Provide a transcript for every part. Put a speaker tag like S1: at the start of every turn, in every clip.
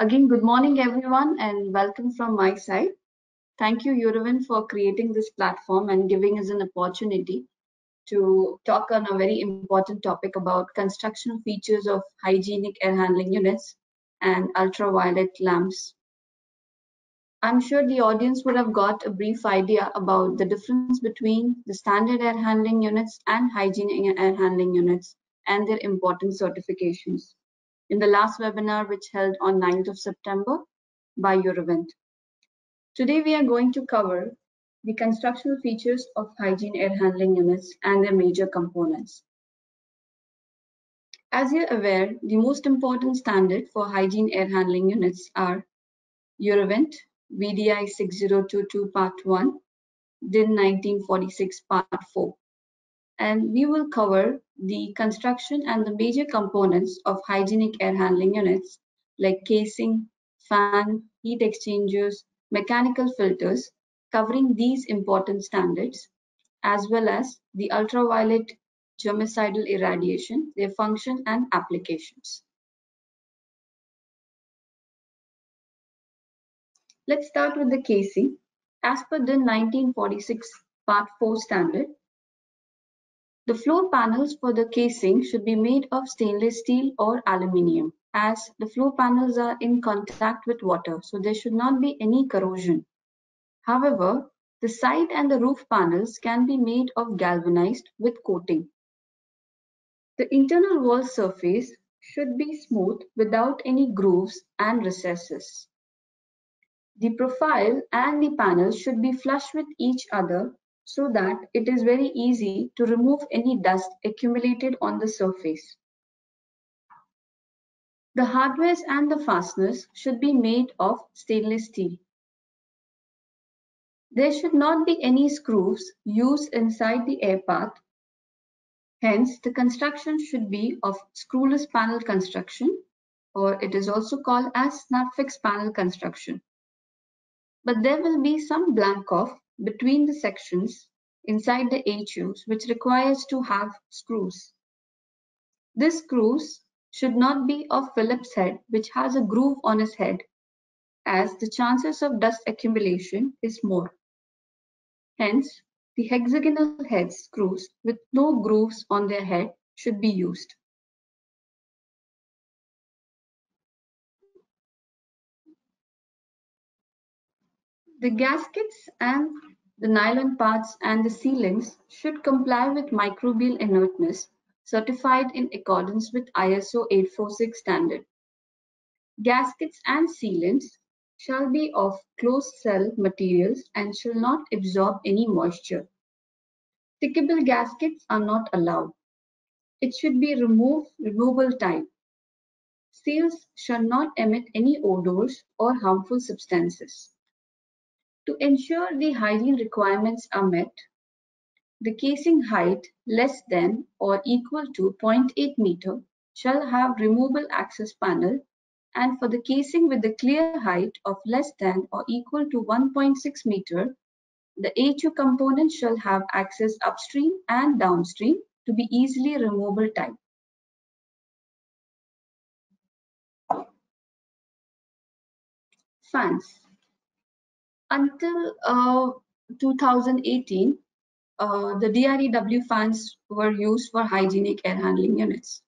S1: Again, good morning, everyone, and welcome from my side. Thank you, Eurovent, for creating this platform and giving us an opportunity to talk on a very important topic about construction features of hygienic air handling units and ultraviolet lamps. I'm sure the audience would have got a brief idea about the difference between the standard air handling units and hygiene air handling units and their important certifications in the last webinar which held on 9th of September by Eurovent. Today we are going to cover the constructional features of hygiene air handling units and their major components. As you're aware, the most important standard for hygiene air handling units are Eurovent VDI 6022 Part 1, DIN 1946 Part 4 and we will cover the construction and the major components of hygienic air handling units like casing, fan, heat exchangers, mechanical filters, covering these important standards, as well as the ultraviolet germicidal irradiation, their function and applications. Let's start with the casing. As per the 1946 Part 4 standard, the floor panels for the casing should be made of stainless steel or aluminium as the floor panels are in contact with water, so there should not be any corrosion. However, the side and the roof panels can be made of galvanized with coating. The internal wall surface should be smooth without any grooves and recesses. The profile and the panels should be flush with each other so that it is very easy to remove any dust accumulated on the surface. The hardwares and the fasteners should be made of stainless steel. There should not be any screws used inside the air path. Hence, the construction should be of screwless panel construction or it is also called as snap fix panel construction. But there will be some blank off between the sections inside the HUs which requires to have screws. This screws should not be of Phillips head which has a groove on its head as the chances of dust accumulation is more. Hence, the hexagonal head screws with no grooves on their head should be used. The gaskets and the nylon parts and the sealants should comply with microbial inertness certified in accordance with ISO 846 standard. Gaskets and sealants shall be of closed cell materials and shall not absorb any moisture. Stickable gaskets are not allowed. It should be removable type. Seals shall not emit any odors or harmful substances. To ensure the hygiene requirements are met, the casing height less than or equal to 0.8 meter shall have removable access panel and for the casing with the clear height of less than or equal to 1.6 meter, the HU component shall have access upstream and downstream to be easily removable type. Fans. Until uh, 2018, uh, the DREW fans were used for hygienic air handling units.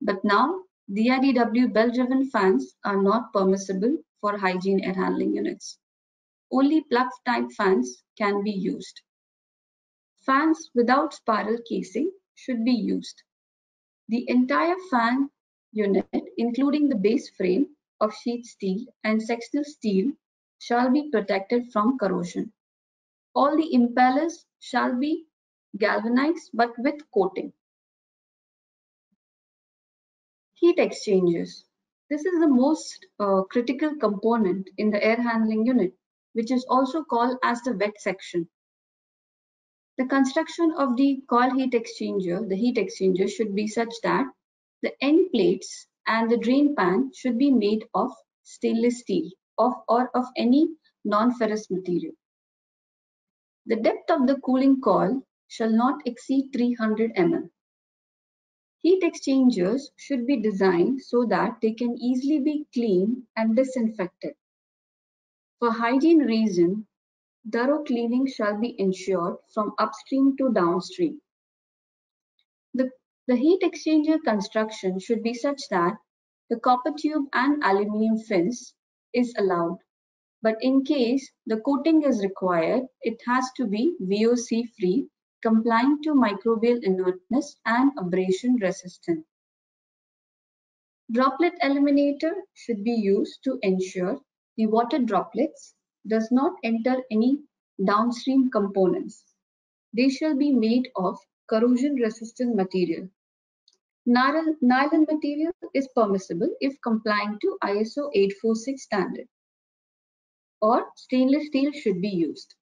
S1: But now, DREW belt-driven fans are not permissible for hygiene air handling units. Only plug type fans can be used. Fans without spiral casing should be used. The entire fan unit, including the base frame of sheet steel and sectional steel, shall be protected from corrosion. All the impellers shall be galvanized but with coating. Heat exchangers. This is the most uh, critical component in the air handling unit, which is also called as the wet section. The construction of the coil heat exchanger, the heat exchanger should be such that the end plates and the drain pan should be made of stainless steel of, or of any non-ferrous material. The depth of the cooling coil shall not exceed 300 mm. Heat exchangers should be designed so that they can easily be cleaned and disinfected. For hygiene reason, thorough cleaning shall be ensured from upstream to downstream. The, the heat exchanger construction should be such that the copper tube and aluminium fins is allowed. But in case the coating is required, it has to be VOC free, complying to microbial inertness and abrasion resistant. Droplet eliminator should be used to ensure the water droplets does not enter any downstream components. They shall be made of corrosion resistant material. Nylon material is permissible if complying to ISO 846 standard or stainless steel should be used.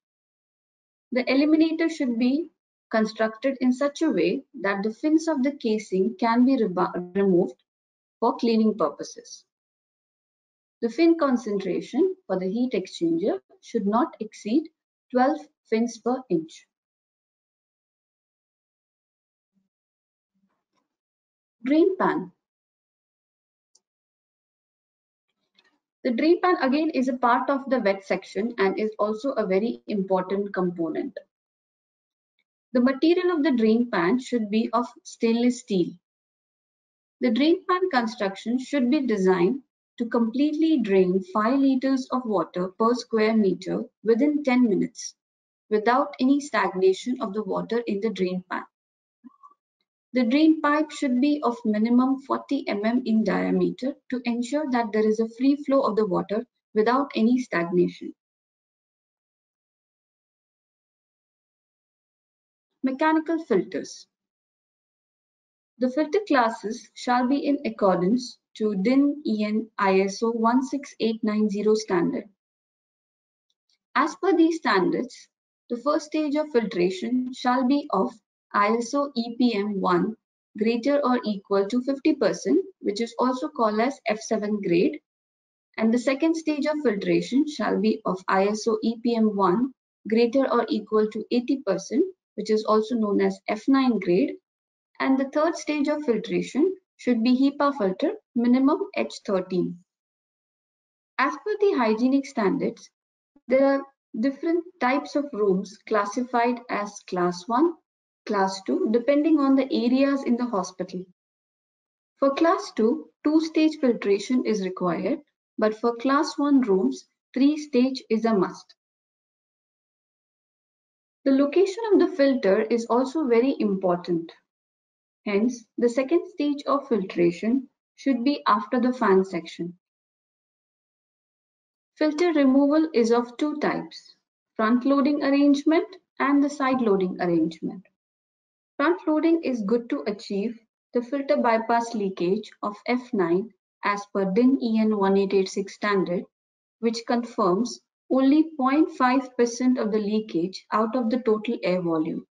S1: The eliminator should be constructed in such a way that the fins of the casing can be removed for cleaning purposes. The fin concentration for the heat exchanger should not exceed 12 fins per inch. Drain pan. The drain pan again is a part of the wet section and is also a very important component. The material of the drain pan should be of stainless steel. The drain pan construction should be designed to completely drain 5 liters of water per square meter within 10 minutes without any stagnation of the water in the drain pan. The drain pipe should be of minimum 40 mm in diameter to ensure that there is a free flow of the water without any stagnation. Mechanical filters. The filter classes shall be in accordance to DIN EN ISO 16890 standard. As per these standards, the first stage of filtration shall be of ISO EPM 1 greater or equal to 50%, which is also called as F7 grade. And the second stage of filtration shall be of ISO EPM 1 greater or equal to 80%, which is also known as F9 grade. And the third stage of filtration should be HEPA filter minimum H13. As per the hygienic standards, there are different types of rooms classified as class 1, class 2 depending on the areas in the hospital. For class 2, two-stage filtration is required, but for class 1 rooms, three-stage is a must. The location of the filter is also very important. Hence, the second stage of filtration should be after the fan section. Filter removal is of two types, front loading arrangement and the side loading arrangement. Front loading is good to achieve the filter bypass leakage of F9 as per DIN EN 1886 standard, which confirms only 0.5% of the leakage out of the total air volume.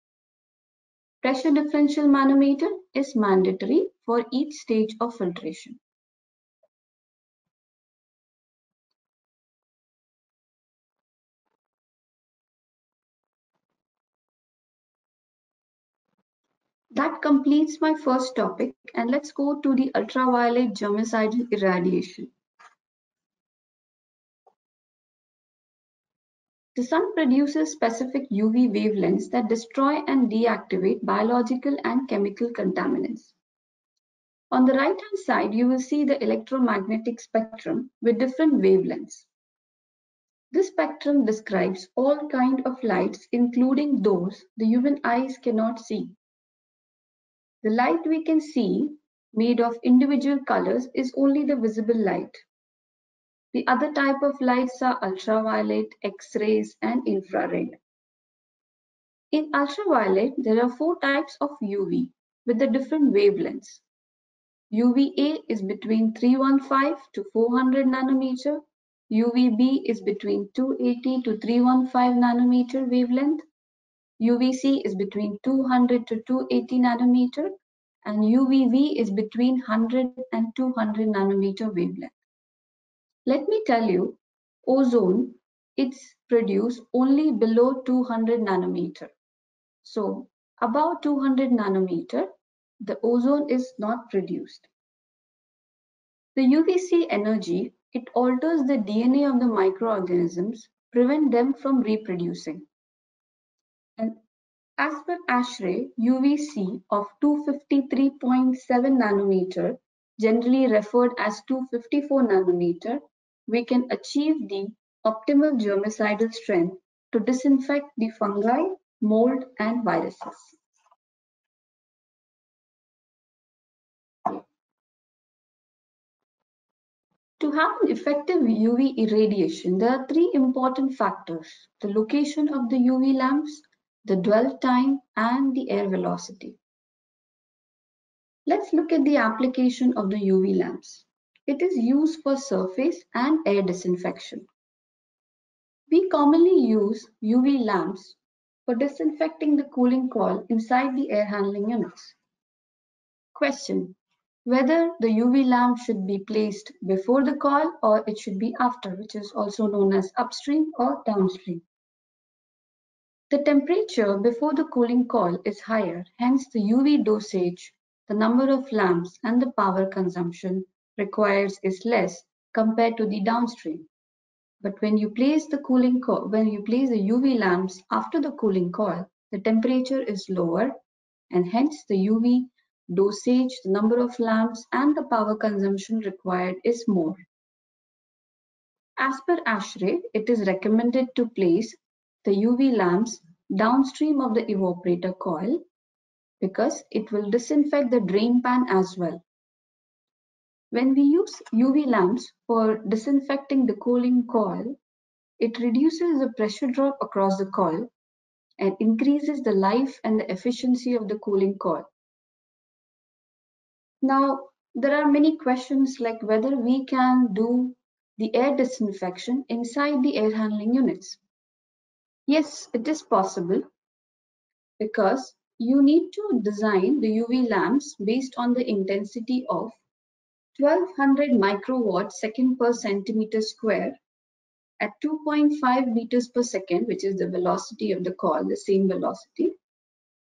S1: Pressure differential manometer is mandatory for each stage of filtration. That completes my first topic and let's go to the ultraviolet germicidal irradiation. The sun produces specific UV wavelengths that destroy and deactivate biological and chemical contaminants. On the right-hand side, you will see the electromagnetic spectrum with different wavelengths. This spectrum describes all kind of lights, including those the human eyes cannot see. The light we can see, made of individual colors, is only the visible light. The other type of lights are ultraviolet, X-rays, and infrared. In ultraviolet, there are four types of UV with the different wavelengths. UVA is between 315 to 400 nanometer. UVB is between 280 to 315 nanometer wavelength. UVC is between 200 to 280 nanometer and UVV is between 100 and 200 nanometer wavelength. Let me tell you, ozone it's produced only below 200 nanometer. So above 200 nanometer, the ozone is not produced. The UVC energy, it alters the DNA of the microorganisms, prevent them from reproducing. As per ASHRAE, UVC of 253.7 nanometer, generally referred as 254 nanometer, we can achieve the optimal germicidal strength to disinfect the fungi, mold, and viruses. To have an effective UV irradiation, there are three important factors, the location of the UV lamps, the dwell time, and the air velocity. Let's look at the application of the UV lamps. It is used for surface and air disinfection. We commonly use UV lamps for disinfecting the cooling coil inside the air handling units. Question. Whether the UV lamp should be placed before the coil or it should be after, which is also known as upstream or downstream. The temperature before the cooling coil is higher, hence the UV dosage, the number of lamps and the power consumption requires is less compared to the downstream. But when you place the cooling coil, when you place the UV lamps after the cooling coil, the temperature is lower and hence the UV dosage, the number of lamps and the power consumption required is more. As per ASHRAE, it is recommended to place the UV lamps downstream of the evaporator coil because it will disinfect the drain pan as well. When we use UV lamps for disinfecting the cooling coil, it reduces the pressure drop across the coil and increases the life and the efficiency of the cooling coil. Now, there are many questions like whether we can do the air disinfection inside the air handling units. Yes, it is possible because you need to design the UV lamps based on the intensity of 1200 microwatt second per centimeter square at 2.5 meters per second, which is the velocity of the coil, the same velocity,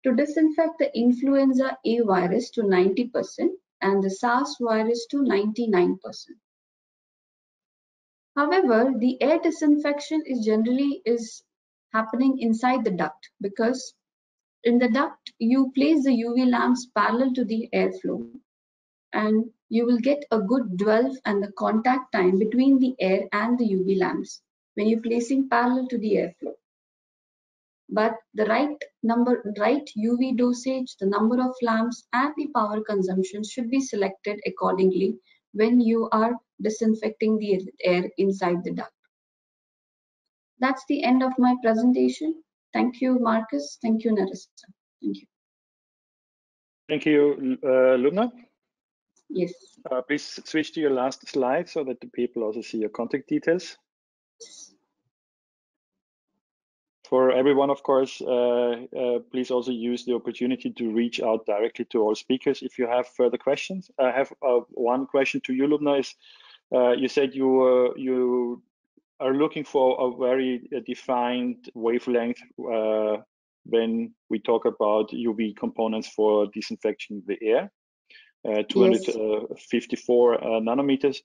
S1: to disinfect the influenza A virus to 90% and the SARS virus to 99%. However, the air disinfection is generally is happening inside the duct because in the duct you place the UV lamps parallel to the airflow and you will get a good dwell and the contact time between the air and the UV lamps when you're placing parallel to the airflow. But the right number, right UV dosage, the number of lamps and the power consumption should be selected accordingly when you are disinfecting the air inside the duct. That's the end of my presentation. Thank you, Marcus. Thank you, Narissa. Thank you.
S2: Thank you, uh, Lubna.
S1: Yes.
S2: Uh, please switch to your last slide so that the people also see your contact details. For everyone, of course, uh, uh, please also use the opportunity to reach out directly to all speakers if you have further questions. I have uh, one question to you, Lubna. Is uh, you said you uh, you are looking for a very defined wavelength when we talk about UV components for disinfecting the air. Uh, 254 yes. uh, nanometers.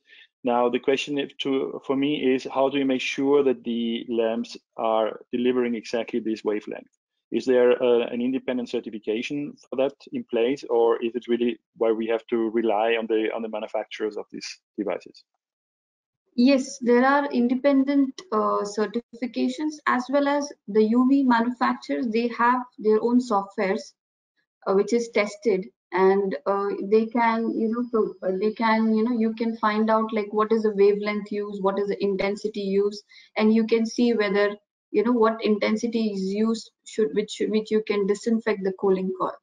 S2: Now the question to, for me is how do you make sure that the lamps are delivering exactly this wavelength? Is there uh, an independent certification for that in place, or is it really where we have to rely on the on the manufacturers of these devices?
S1: Yes, there are independent uh, certifications as well as the UV manufacturers. They have their own softwares, uh, which is tested and uh, they can you know uh, they can you know you can find out like what is the wavelength used what is the intensity used and you can see whether you know what intensity is used should which which you can disinfect the cooling coil